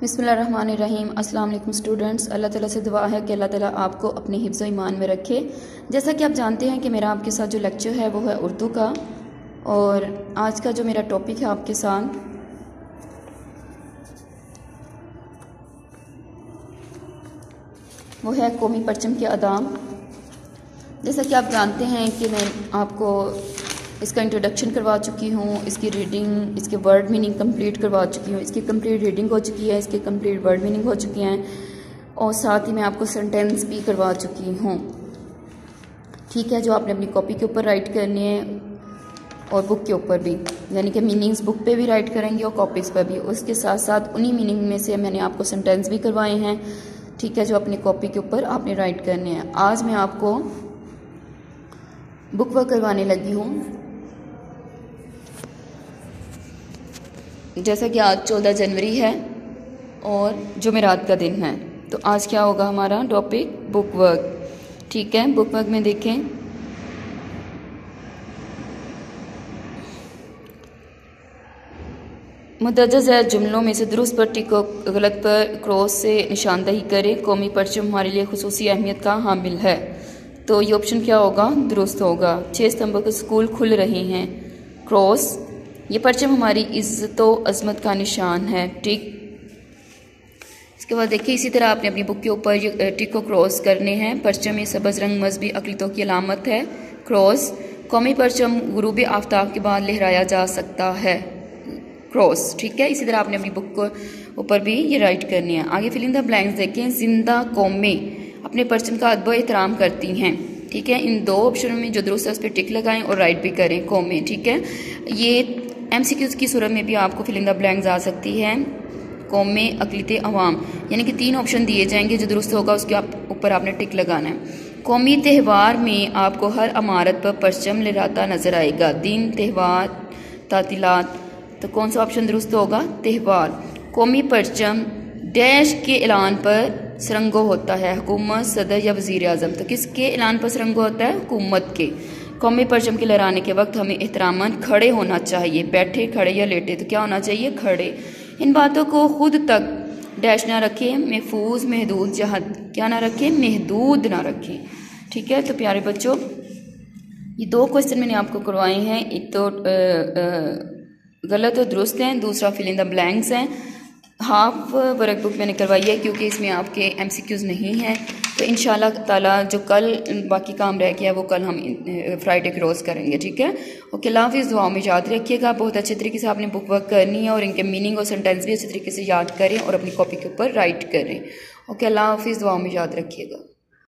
बिसमीम अस्सलाम स्टूडेंट्स। अल्लाह ताला से दुआ है कि अल्लाह ताला आपको अपने हिफ्ज़ ईमान में रखे। जैसा कि आप जानते हैं कि मेरा आपके साथ जो लेक्चर है, वो है उर्दू का। और आज का जो मेरा टॉपिक है आपके साथ, वो है कौमी परचम के अदाम जैसा कि आप जानते हैं कि मैं आपको इसका इंट्रोडक्शन करवा चुकी हूँ, इसकी रीडिंग इसके वर्ड मीनिंग कंप्लीट करवा चुकी हूँ, इसकी कंप्लीट रीडिंग हो चुकी है, इसके कंप्लीट वर्ड मीनिंग हो चुकी हैं और साथ ही मैं आपको सेंटेंस भी करवा चुकी हूँ। ठीक है, जो आपने अपनी कॉपी के ऊपर राइट करनी है और बुक के ऊपर भी, यानी कि मीनिंग्स बुक पे भी राइट करेंगे और कॉपीज़ पर भी। उसके साथ साथ उन्हीं मीनिंग में से मैंने आपको सेंटेंस भी करवाए हैं। ठीक है, जो अपनी कॉपी के ऊपर आपने राइट करने हैं। आज मैं आपको बुक वर्क करवाने लगी हूँ। जैसा कि आज चौदह जनवरी है और जुमेरात का दिन है। तो आज क्या होगा हमारा? टॉपिक बुक वर्क ठीक है बुक वर्क में देखें। मुतज जुमलों में से दुरुस्त पर टिको गलत पर क्रॉस से निशानदही करें। कौमी परचम हमारे लिए खसूस अहमियत का हामिल है। तो ये ऑप्शन क्या होगा? दुरुस्त होगा। छः सितंबर को स्कूल खुल रहे हैं। क्रॉस ये परचम हमारी इज़्ज़त अज़मत का निशान है टिक इसके बाद देखिए, इसी तरह आपने अपनी बुक के ऊपर टिक को क्रॉस करने हैं। परचम में सबज रंग मजहबी अकलीतों की अलामत है। क्रॉस, कौमी परचम गुरूब आफ्ताब के बाद लहराया जा सकता है। क्रॉस, ठीक है? इसी तरह आपने अपनी बुक को ऊपर भी ये राइट करनी है। आगे फिलिंग द ब्लैंक्स देखें ज़िंदा कौमें अपने परचम का अदब एहतराम करती हैं, ठीक है? इन दो ऑप्शनों में जो दुरुस्त है, उस पर टिक लगाएँ और राइट भी करें कौमें, ठीक है? ये एम की सूरत में भी आपको फिलिंग द ब्लैंक्स आ सकती है। कौम में अकलीत अवाम, यानी कि तीन ऑप्शन दिए जाएँगे, जो दुरुस्त होगा, उसके आप, ऊपर आपने टिक लगाना है। कौमी त्यौहार में आपको हर अमारत पर परचम लहराता नज़र आएगा। दिन, त्यौहार, तातीलात तो कौन सा ऑप्शन दुरुस्त होगा? त्यौहार। कौमी परचम डैश के ऐलान पर सरंगो होता है, हुकूमत सदर या वज़ीर अजम तो किसके ऐलान पर सरंगो होता है? हुकूमत के। कौमी परचम के लहराने के वक्त हमें एहतरामन खड़े होना चाहिए बैठे खड़े या लेटे तो क्या होना चाहिए? खड़े। इन बातों को खुद तक डैश ना रखें महफूज महदूद जहद। क्या ना रखें? महदूद ना रखें। ठीक है तो प्यारे बच्चों ये दो क्वेश्चन मैंने आपको करवाए हैं। एक तो आ, आ, गलत और दुरुस्त हैं दूसरा फिल इन द ब्लैंक्स हैं। हाफ़ वर्क बुक मैंने करवाई है क्योंकि इसमें आपके एमसीक्यूज़ नहीं हैं। तो इन ताला जो कल बाकी काम रह गया वो कल हम फ्राइडे क्रॉस करेंगे, ठीक है? ओके लाफिज़ दुआ में याद रखिएगा, बहुत अच्छे तरीके से आपने बुक वर्क करनी है और इनके मीनिंग और सेंटेंस भी अच्छे तरीके से याद करें और अपनी कॉपी के ऊपर राइट करें। ओके, अल्लाह इस दुआ में याद रखिएगा।